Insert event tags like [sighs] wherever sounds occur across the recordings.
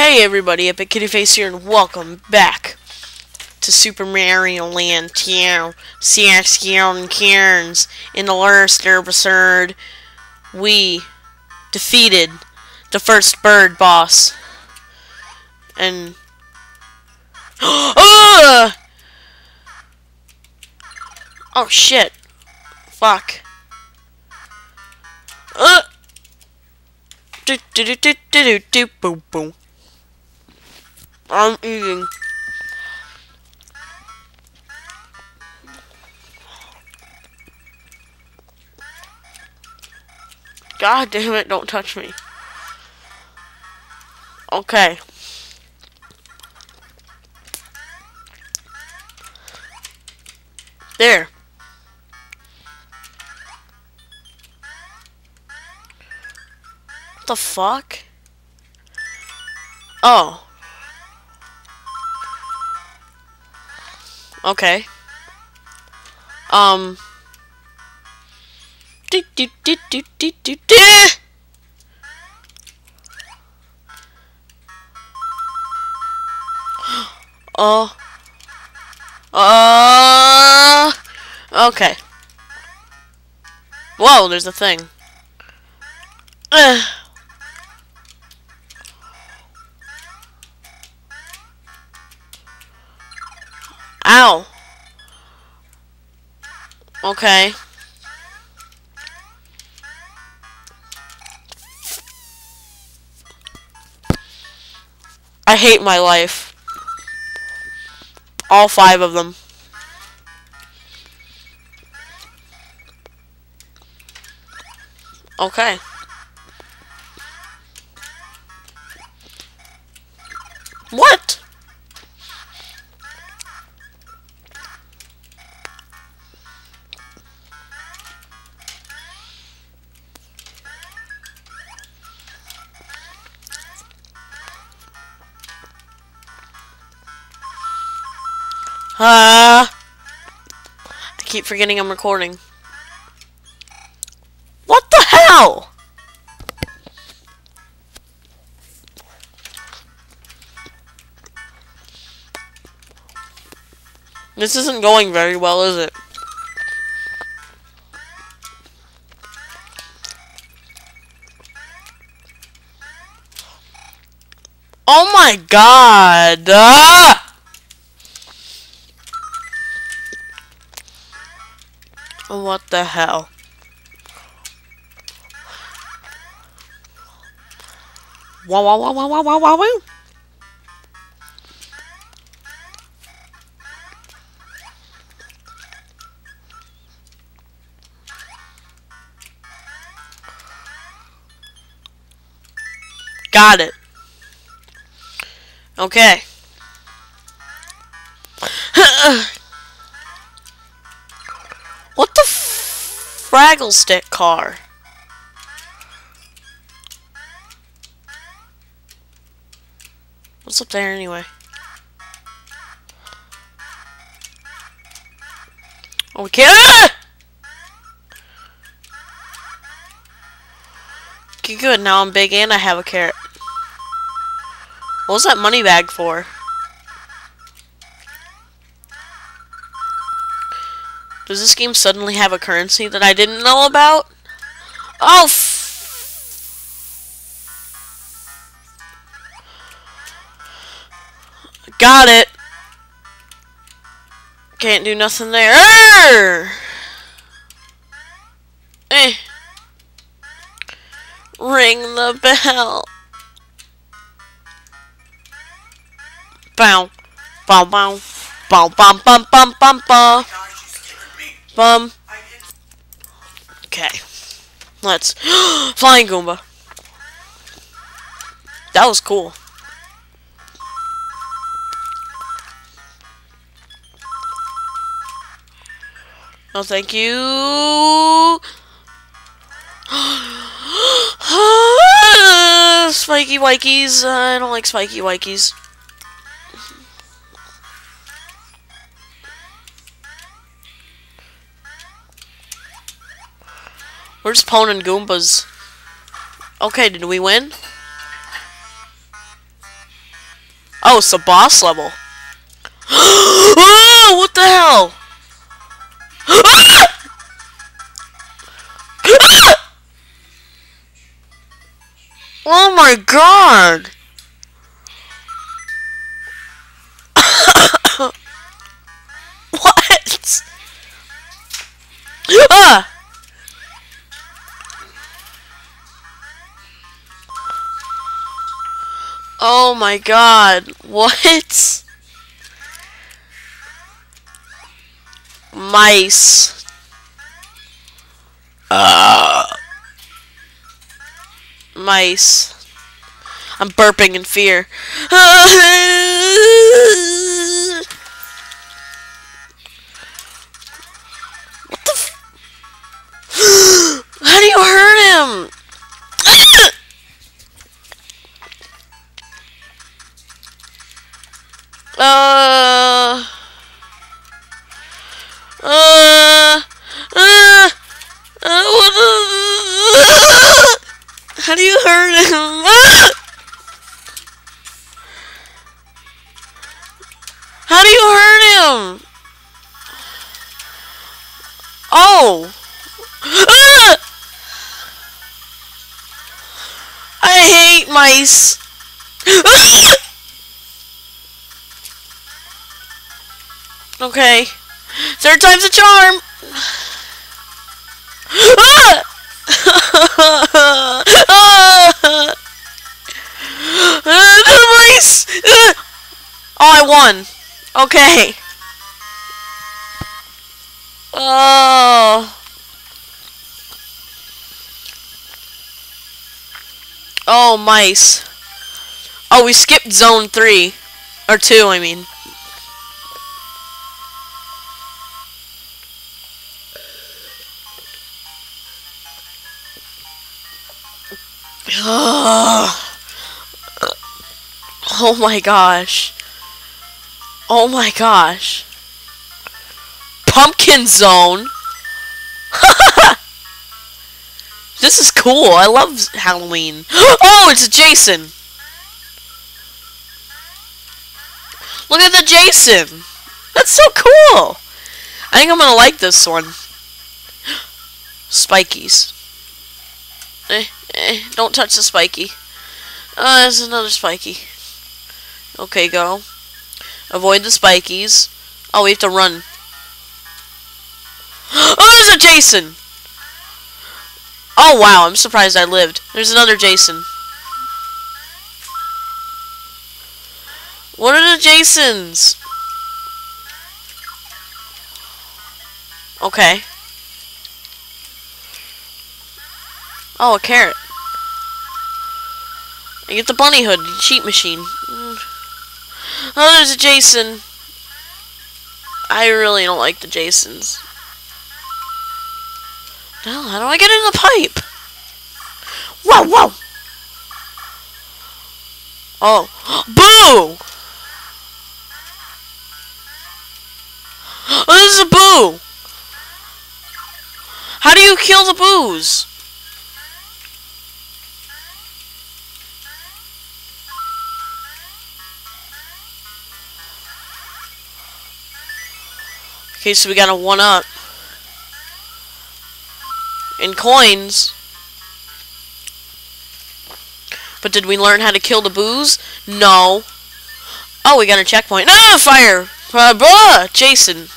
Hey everybody, Epic Kitty Face here, and welcome back to Super Mario Land 2. CX and Cairns. In the last episode, we defeated the first bird boss. And... [gasps] oh shit. Fuck. Uh. Do do do do do do boom boom. I'm eating. God damn it, don't touch me. Okay. There. What the fuck? Oh. Okay. Um. Do do do do do do do. Oh. [gasps] Uh. Okay. Whoa, there's a thing. [sighs] Uh. Ow. Okay. I hate my life. All five of them. Okay. Ah! I keep forgetting I'm recording. What the hell? This isn't going very well, is it? Oh my god! Ah! What the hell? Wow, wow, wow, wow, wow, wow, wow. Got it. Okay. [clears throat] what the Fraggle Stick car? What's up there anyway? Oh, we can't. Ah! Okay, good. Now I'm big and I have a carrot. What was that money bag for? Does this game suddenly have a currency that I didn't know about? Oh, Got it. Can't do nothing there. Arr! Eh. Ring the bell. Bow. Bow bow. Bow bum bum bum bum bum. Bum. Okay. Let's [gasps] flying Goomba. That was cool. No, thank you. [gasps] spiky wikies. I don't like spiky wikies. Where's Pwn and Goombas? Okay, did we win? Oh, it's a boss level. [gasps] oh, what the hell? [gasps] oh my god! [coughs] what? [laughs] ah! Oh my god. [laughs] What? Mice. Uh. Mice. I'm burping in fear. [laughs] what the [gasps] How do you hurt him? Uh. Uh. Uh. uh how do you hurt him? [laughs] How do you hurt him? Oh. [laughs] I hate mice. [laughs] Okay. Third time's a charm. ah! mice! oh, I won. Okay. Oh. Oh, mice. Oh, we skipped zone three. Or two, I mean. [sighs] oh my gosh. Oh my gosh. Pumpkin Zone. [laughs] this is cool. I love Halloween. [gasps] Oh, it's Jason. Look at the Jason. That's so cool. I think I'm going to like this one. [gasps] Spikies. Eh. Eh, [laughs] don't touch the spiky. Uh, there's another spiky. Okay, go. Avoid the spikies. Oh, we have to run. [gasps] Oh, there's a Jason! Oh, wow, I'm surprised I lived. There's another Jason. What are the Jasons? Okay. Oh, a carrot. I get the bunny hood, the cheat machine. Mm. Oh, there's a Jason. I really don't like the Jasons. No, how do I get in the pipe? Whoa, whoa! Oh. [gasps] Boo! Oh, this is a boo! How do you kill the boos? Okay, so we got a one up. In coins. But did we learn how to kill the boos? No. Oh, we got a checkpoint. Ah, fire! Uh, blah, Jason.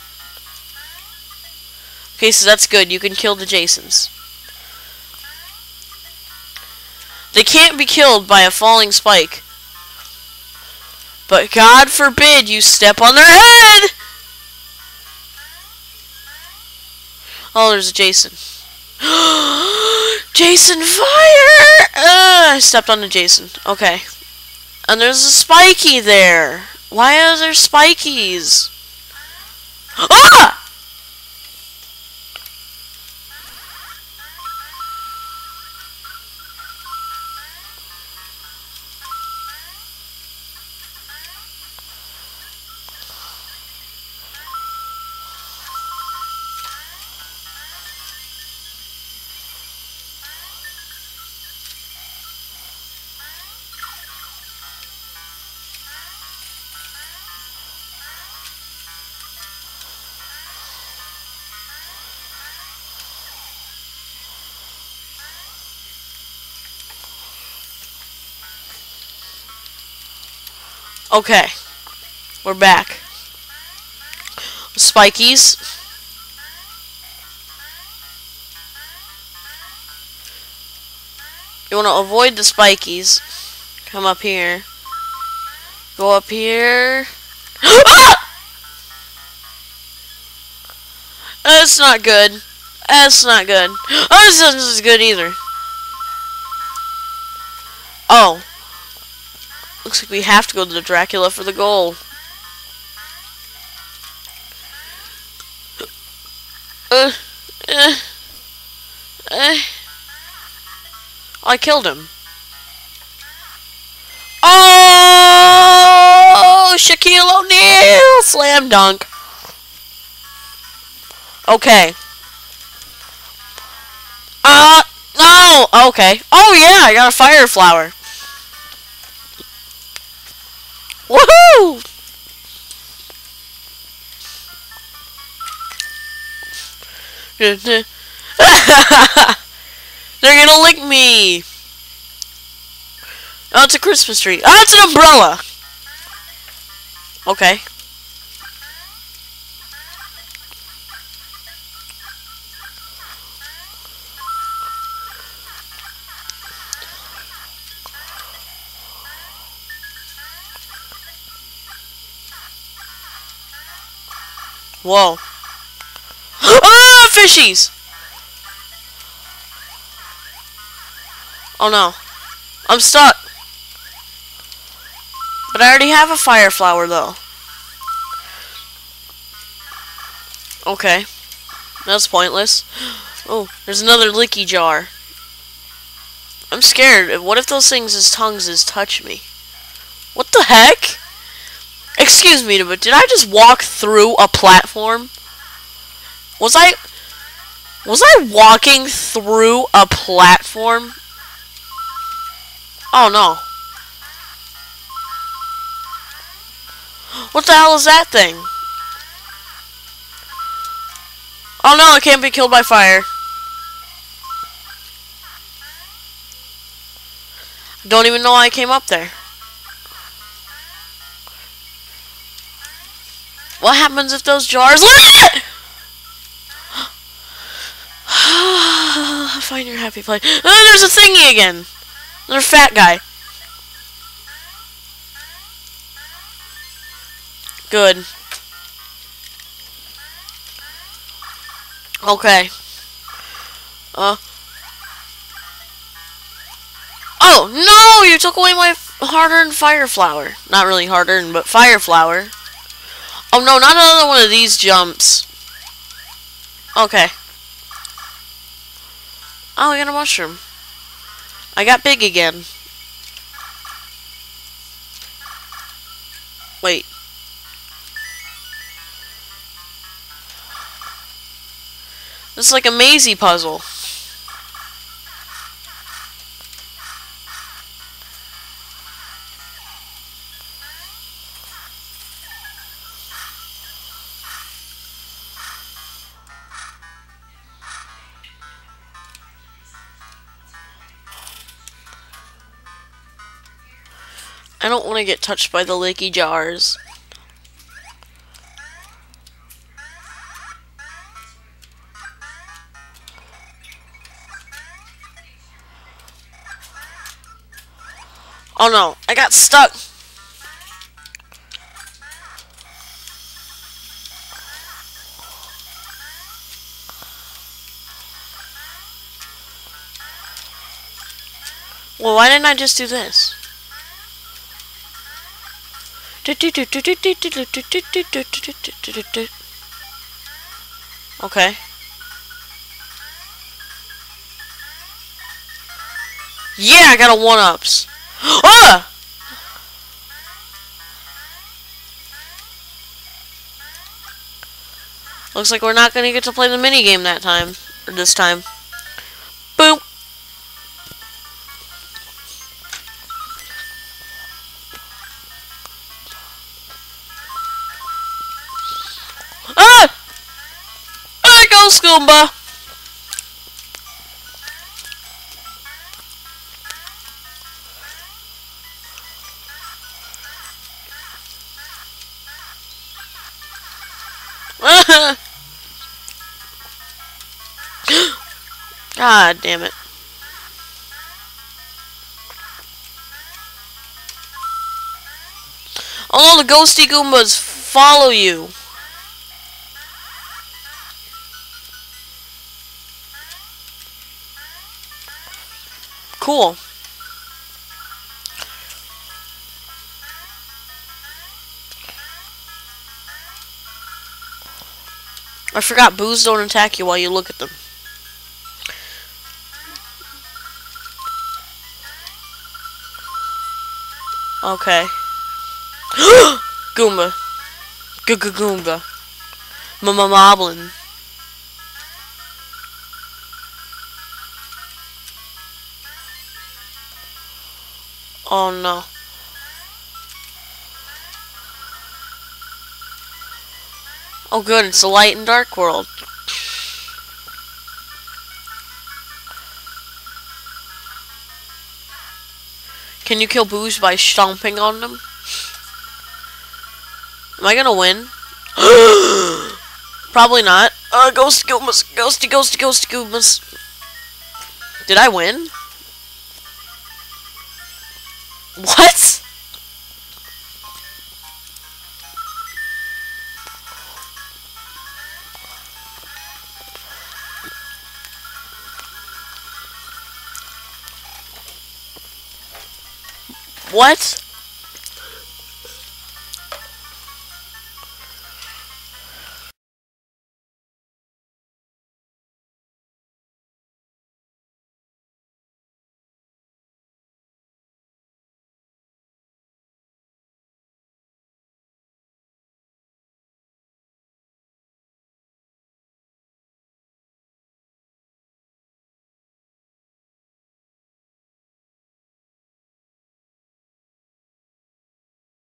Okay, so that's good. You can kill the Jasons. They can't be killed by a falling spike. But God forbid you step on their head! Oh, there's a Jason. [gasps] Jason fire! Uh, I stepped on a Jason. Okay. And there's a spiky there. Why are there spikies? [gasps] Ah! Okay. We're back. Spikies. You want to avoid the spikies. Come up here. Go up here. [gasps] That's not good. That's not good. [gasps] Oh, this isn't good either. Oh. Looks like we have to go to the Dracula for the goal. Uh, uh, uh. I killed him. Oh, Shaquille O'Neal! Slam dunk. Okay. Uh, no! Okay. Oh, yeah, I got a fire flower. Woohoo! [laughs] They're gonna lick me! Oh, it's a Christmas tree. Oh, it's an umbrella! Okay. Whoa. ah, fishies! Oh no. I'm stuck. But I already have a fire flower though. Okay. That's pointless. Oh, there's another licky jar. I'm scared. What if those things' tongues is touch me? What the heck? Excuse me, but did I just walk through a platform? Was I... Was I walking through a platform? Oh, no. What the hell is that thing? Oh, no, it can't be killed by fire. Don't even know why I came up there. What happens if those jars... Look at it! Find your happy place. Oh, there's a thingy again. Another fat guy. Good. Okay. Uh. Oh, no! You took away my hard-earned fire flower. Not really hard-earned, but fire flower. Oh no, not another one of these jumps. Okay. Oh, I got a mushroom. I got big again. Wait. This is like a mazy puzzle. I don't want to get touched by the leaky jars. Oh no, I got stuck. Well, why didn't I just do this? [laughs] Okay. Yeah, I got a one-ups. [gasps] ah! Looks like we're not to get to play the mini game that time. Or this time. Goomba! [laughs] God damn it. All the ghosty Goombas follow you. Cool. I forgot boos don't attack you while you look at them. Okay. [gasps] Goomba. G Goomba. Mama Moblin. Oh no. Oh good, it's a light and dark world. Can you kill Boos by stomping on them? Am I gonna win? [gasps] Probably not. Uh, Ghosty Goombas, Ghosty, Ghosty, Ghosty Goombas. Did I win? What? What?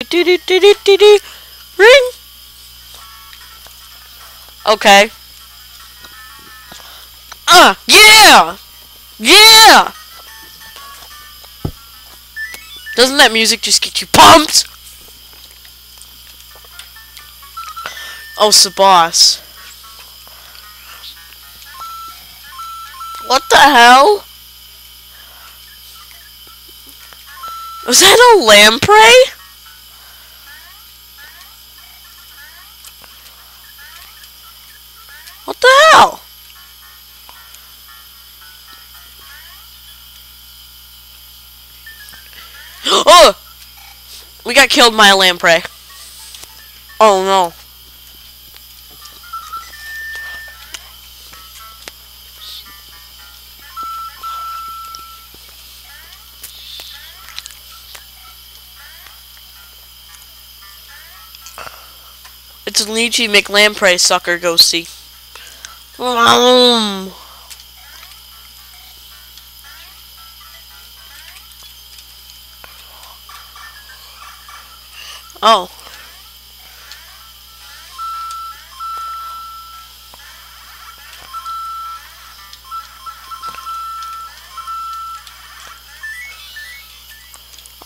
Do do do do do. Ring. Okay. Ah, uh, yeah, yeah. Doesn't that music just get you pumped? Oh, Sabos. What the hell? Was that a lamprey? We got killed by a lamprey. Oh no. It's Lychee McLamprey sucker ghosty. Um. Oh.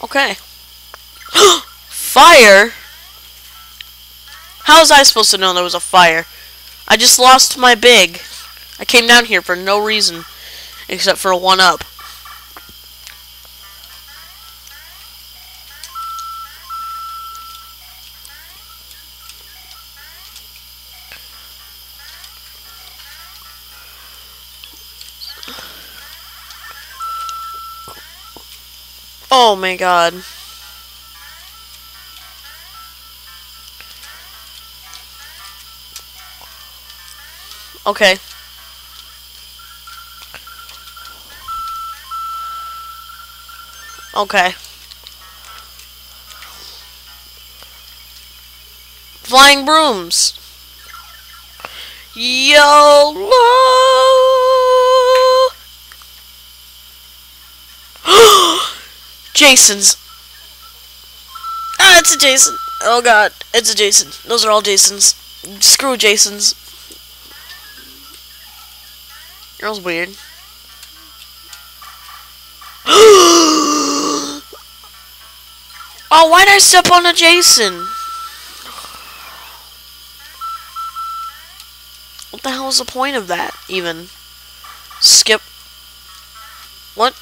Okay. [gasps] fire? How was I supposed to know there was a fire? I just lost my big. I came down here for no reason except for a one-up. Oh my god. Okay. Okay. Flying brooms. YOLO! Jason's. Ah, it's a Jason. Oh god, it's a Jason. Those are all Jasons. Screw Jasons. Girl's weird. [gasps] oh, why'd I step on a Jason? What the hell is the point of that, even? Skip. What?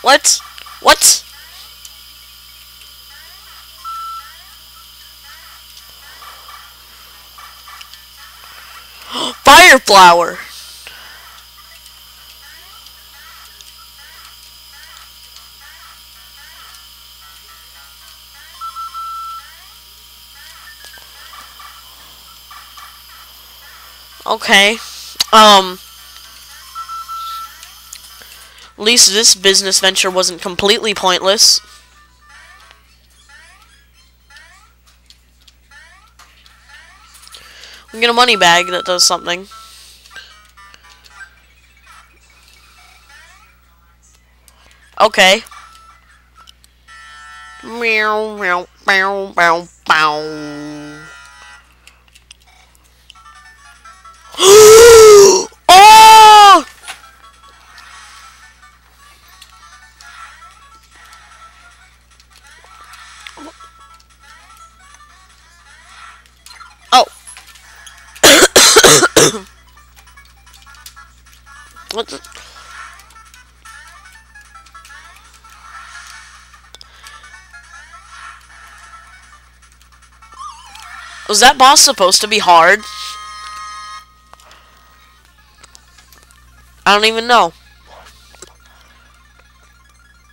What? What? Fire flower! Okay. Um. At least this business venture wasn't completely pointless. We get a money bag that does something. Okay. Meow, meow, meow, meow, meow. Was that boss supposed to be hard? I don't even know.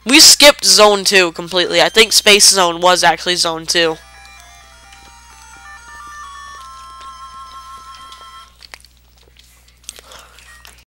We skipped Zone 2 completely. I think Space Zone was actually Zone 2.